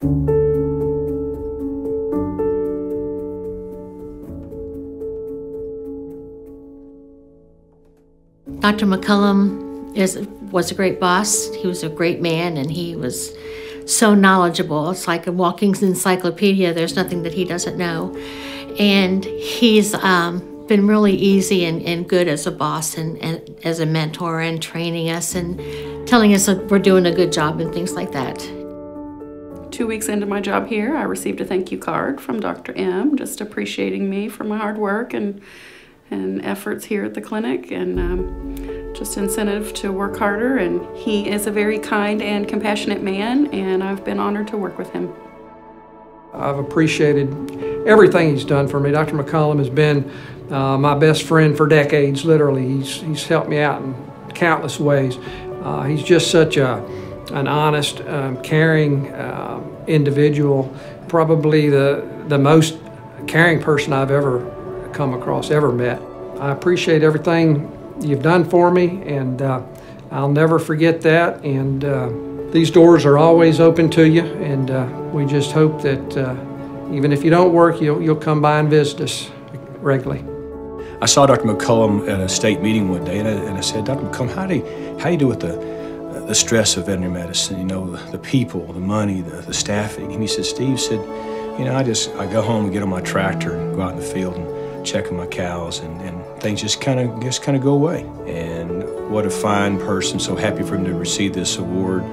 Dr. McCollum is, was a great boss. He was a great man and he was so knowledgeable. It's like a walking encyclopedia. There's nothing that he doesn't know. And he's um, been really easy and, and good as a boss and, and as a mentor and training us and telling us that we're doing a good job and things like that. Two weeks into my job here, I received a thank you card from Dr. M, just appreciating me for my hard work and and efforts here at the clinic and um, just incentive to work harder and he is a very kind and compassionate man and I've been honored to work with him. I've appreciated everything he's done for me. Dr. McCollum has been uh, my best friend for decades, literally. He's, he's helped me out in countless ways. Uh, he's just such a, an honest, um, caring uh, individual, probably the, the most caring person I've ever come across, ever met. I appreciate everything you've done for me, and uh, I'll never forget that. And uh, these doors are always open to you, and uh, we just hope that uh, even if you don't work, you'll, you'll come by and visit us regularly. I saw Dr. McCollum at a state meeting one day, and I, and I said, Dr. McCollum, how do you, how do you do with the the stress of veterinary medicine? You know, the, the people, the money, the, the staffing. And he said, Steve said, you know, I just I go home and get on my tractor and go out in the field and checking my cows, and, and things just kind of just kind of go away. And what a fine person! So happy for him to receive this award,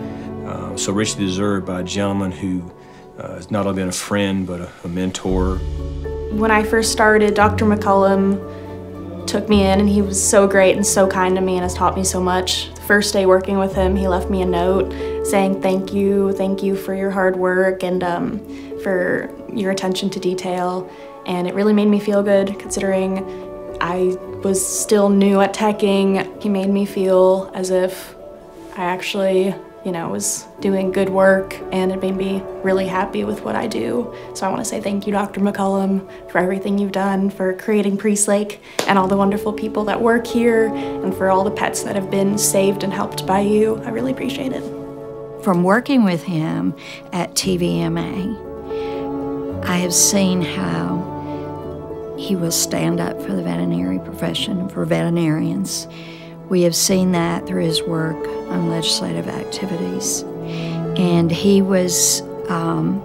uh, so richly deserved by a gentleman who uh, has not only been a friend but a, a mentor. When I first started, Dr. McCollum took me in and he was so great and so kind to me and has taught me so much. First day working with him, he left me a note saying thank you, thank you for your hard work and um, for your attention to detail and it really made me feel good considering I was still new at teching. He made me feel as if I actually, you know, was doing good work and it made me really happy with what I do. So I want to say thank you, Dr. McCollum, for everything you've done, for creating Priest Lake and all the wonderful people that work here and for all the pets that have been saved and helped by you. I really appreciate it. From working with him at TVMA, I have seen how he will stand up for the veterinary profession, for veterinarians. We have seen that through his work on legislative activities. And he was um,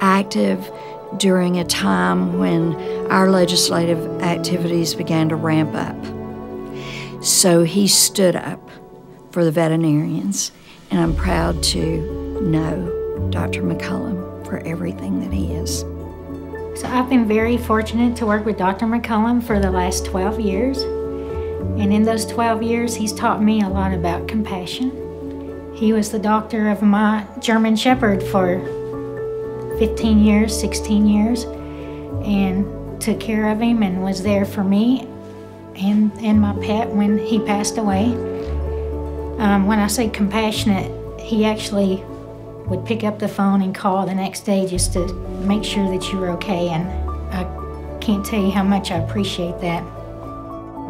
active during a time when our legislative activities began to ramp up. So he stood up for the veterinarians, and I'm proud to know Dr. McCollum for everything that he is. So I've been very fortunate to work with Dr. McCollum for the last 12 years. And in those 12 years, he's taught me a lot about compassion. He was the doctor of my German Shepherd for 15 years, 16 years, and took care of him and was there for me and, and my pet when he passed away. Um, when I say compassionate, he actually would pick up the phone and call the next day just to make sure that you were okay. And I can't tell you how much I appreciate that.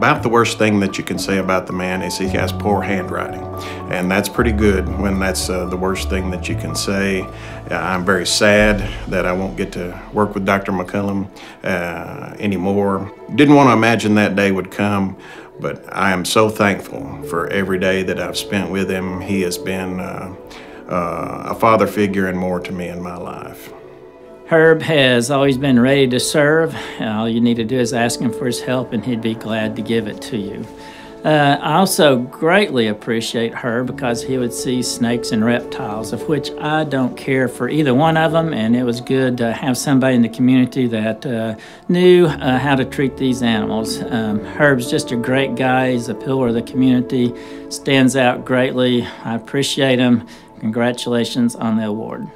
About the worst thing that you can say about the man is he has poor handwriting. And that's pretty good when that's uh, the worst thing that you can say. Uh, I'm very sad that I won't get to work with Dr. McCollum uh, anymore. Didn't want to imagine that day would come, but I am so thankful for every day that I've spent with him. He has been uh, uh, a father figure and more to me in my life. Herb has always been ready to serve. All you need to do is ask him for his help, and he'd be glad to give it to you. Uh, I also greatly appreciate Herb because he would see snakes and reptiles, of which I don't care for either one of them, and it was good to have somebody in the community that uh, knew uh, how to treat these animals. Um, Herb's just a great guy. He's a pillar of the community, stands out greatly. I appreciate him, Congratulations on the award.